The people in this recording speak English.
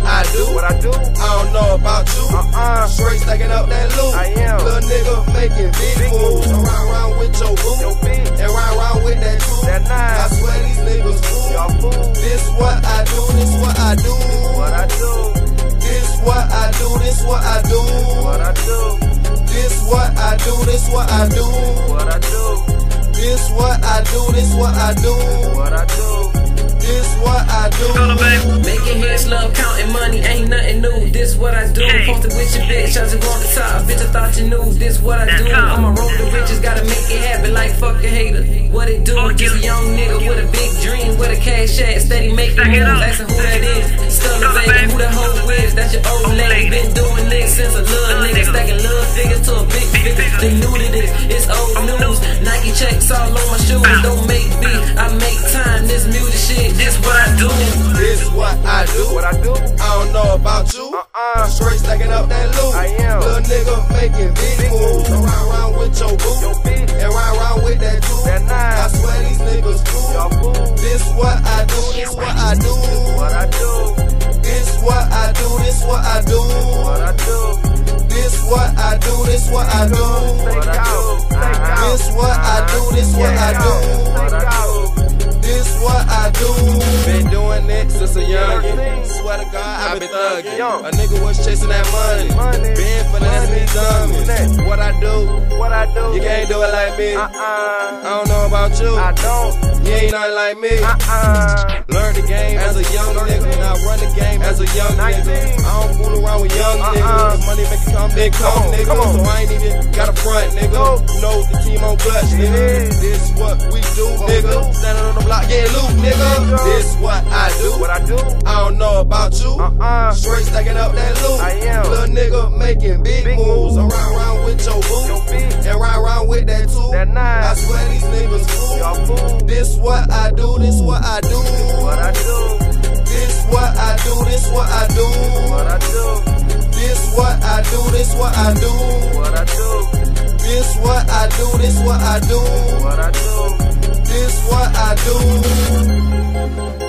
What I do. What I do? I don't know about you. Uh-uh. Straight stacking up that loot. I am. Little nigga making big, Big moves. moves. Around, around with your boo. Yo. And ride around with that too. That nine. I swear these niggas fool. Y'all fool. This what I do. This what I do. What I do? This what I do. This what I do. What I do? This what I do. This what I do. What I do? This what I do. This what I do. What I do? This what I do. Making hits, love, counting money, ain't nothing new. This what I do. Posted with your bitch, I just want the top. Bitch, I thought you knew. This what I do. I'ma roll the riches, gotta make it happen like fuck a hater. What it do? Just a young nigga with a big dream, with a cash at, steady making moves. Asking who that is. Stunner baby, who the hoe is? That's your old lady. Been doing this since a little nigga, stacking little figures to a big figure. They new to this, it's old news. Nike checks all on my shoes. Don't make stacking up that loot. I am. Little nigga making big, Big moves. moves. Around, around with your boo. Yo. And ride around with that too. That nine. I swear these niggas fool. This what I do. This what I do. What I do? This what I do. This what I do. What I do? This what I do. This what I do. What I do? This what I do. This what I do. What I do? This what I do. Been doing it since a youngin'. Swear to God, I been thuggin'. Young. A nigga was chasing that money. Money. Been feeling that's me dummies. What I do, What I do? you can't do it like me. Uh-uh. I Uh-uh. don't know about you. I don't. You ain't nothing like me. Uh-uh. Learn the game as a young nigga. And I run the game as a young nigga. I don't fool around with young Uh-uh. niggas. The money make it come, then come, nigga. So I ain't even got a front, nigga. Know the team on clutch, nigga. is. This what do, What nigga. do. Standing on the block, getting loot, nigga. This what I do. What I do? I don't know about you. Uh-uh. Straight stacking up that loot. I am. Little nigga making big, Big moves. moves. Around, around with your boo. Yo. And ride around with that too. That nine. I swear these niggas fool. This what I do. This what I do. What I do? This what I do. This what I do. What I do? This what I do. This what I do. What I do? This what I do. This what I do this what I do.